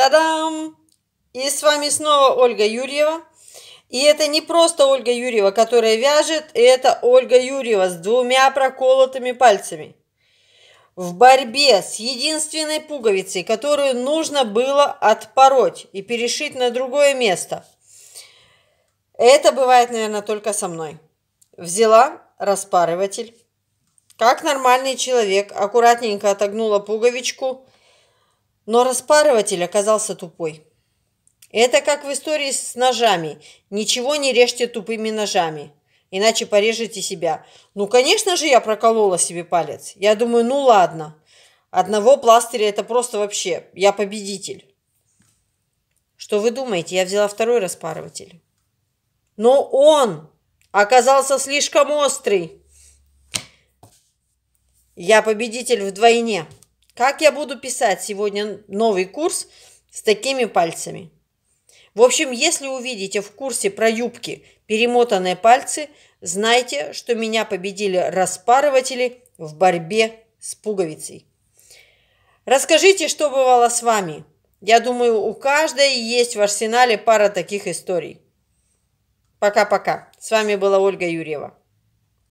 Та-дам! И с вами снова Ольга Юрьева. И это не просто Ольга Юрьева, которая вяжет, это Ольга Юрьева с двумя проколотыми пальцами. В борьбе с единственной пуговицей, которую нужно было отпороть и перешить на другое место. Это бывает, наверное, только со мной. Взяла распарыватель. Как нормальный человек, аккуратненько отогнула пуговичку, но распарыватель оказался тупой. Это как в истории с ножами. Ничего не режьте тупыми ножами, иначе порежете себя. Ну, конечно же, я проколола себе палец. Я думаю, ну ладно. Одного пластыря это просто вообще. Я победитель. Что вы думаете? Я взяла второй распарыватель. Но он оказался слишком острый. Я победитель вдвойне. Как я буду писать сегодня новый курс с такими пальцами? В общем, если увидите в курсе про юбки перемотанные пальцы, знайте, что меня победили распарыватели в борьбе с пуговицей. Расскажите, что бывало с вами. Я думаю, у каждой есть в арсенале пара таких историй. Пока-пока. С вами была Ольга Юрьева.